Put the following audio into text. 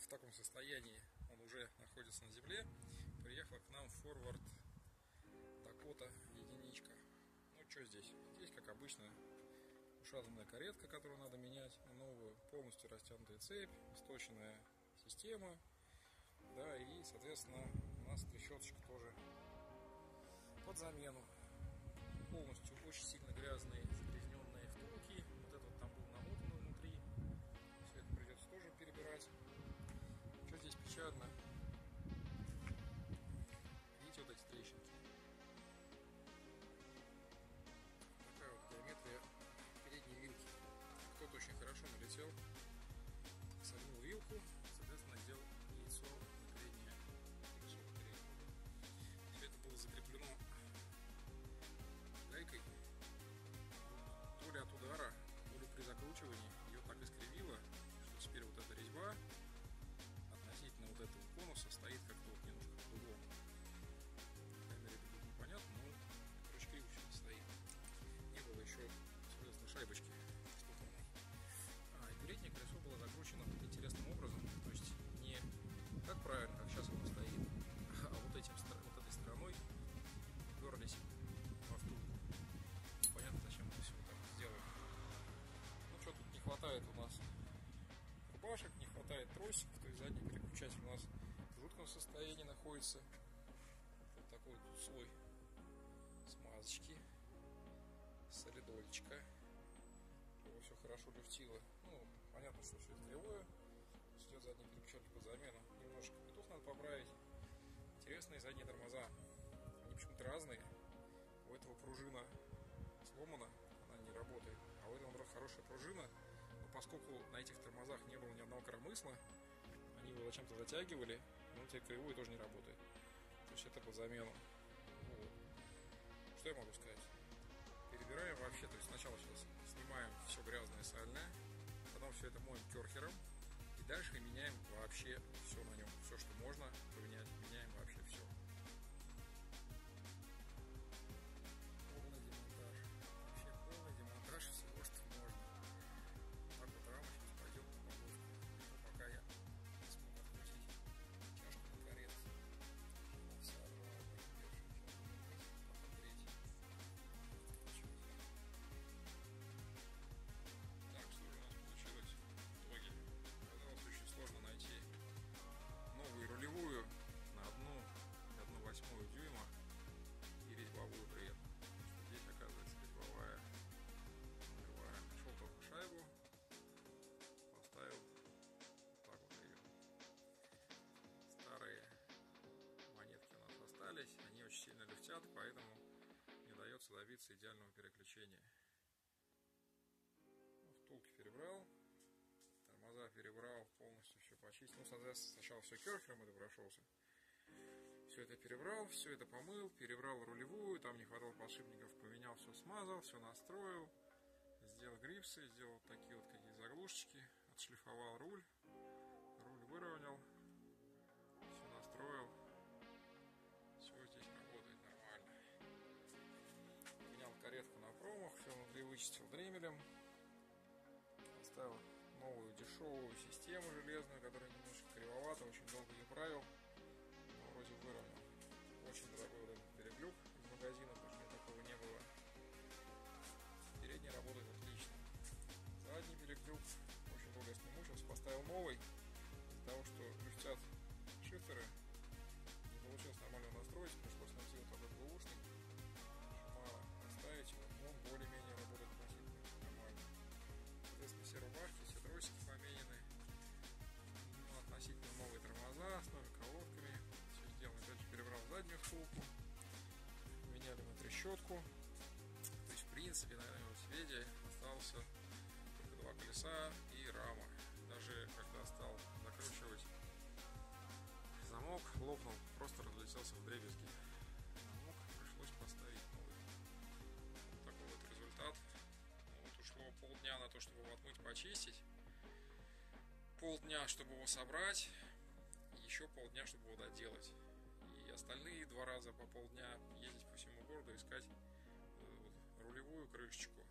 в таком состоянии он уже находится на земле, приехала к нам Forward Dakota единичка. Ну что здесь? Здесь, как обычно, ушатанная каретка, которую надо менять новую, полностью растянутая цепь, сточенная система, да, и, соответственно, у нас трещоточка тоже под замену. Полностью очень сильно грязные, хорошо налетел, согнул вилку, соответственно, сделал яйцо переднее. Все это было закреплено гайкой. То ли от удара, то ли при закручивании ее так искривило, что теперь вот эта резьба относительно вот этого конуса стоит как-то вот немножко по-другому. Тросик, то есть задний переключатель у нас в жутком состоянии находится. Вот такой тут слой смазочки, солидольчика. Его все хорошо люфтило. Ну, понятно, что все это кривое. Идет задний переключатель под замену. Немножко петух надо поправить. Интересные задние тормоза. Они почему-то разные. У этого пружина сломана, она не работает. А у этого, хорошая пружина. Но поскольку на этих тормозах не было ни одного коромысла, его зачем-то затягивали, но теперь кривой тоже не работает. То есть это под замену. Вот. Что я могу сказать? Перебираем вообще, то есть сначала сейчас снимаем все грязное сальное, потом все это моем керхером, и дальше меняем вообще все на нем. Все, что можно поменять, меняем вообще все. 60, поэтому не дается добиться идеального переключения. Ну, втулки перебрал, тормоза перебрал, полностью все почистил. Ну, соответственно, сначала все керхером это прошелся. Все это перебрал, все это помыл, перебрал рулевую, там не хватало подшипников, поменял, все смазал, все настроил. Сделал грипсы, сделал вот такие вот какие заглушечки, отшлифовал руль, руль выровнял, все настроил. Вычистил дремелем, поставил новую дешевую систему железную, которая немножко кривовата, очень долго ее правил, но вроде выровнял. Очень дорогой вот этот переглюк из магазина, потому что такого не было. Передний работает отлично. Задний переглюк, очень долго с ним мучился, поставил новый, из-за того, что люфтят шифтеры, не получилось нормально настроить, пришлось втулку. Меняли мы трещотку. То есть, в принципе, на велосипеде остался только два колеса и рама. Даже когда стал закручивать замок, лопнул, просто разлетелся в дребезги. Замок пришлось поставить новый. Вот такой вот результат. Ну, вот ушло полдня на то, чтобы его отмыть, почистить. Полдня, чтобы его собрать. Еще полдня, чтобы его доделать. Остальные два раза по полдня ездить по всему городу, искать э, рулевую крышечку.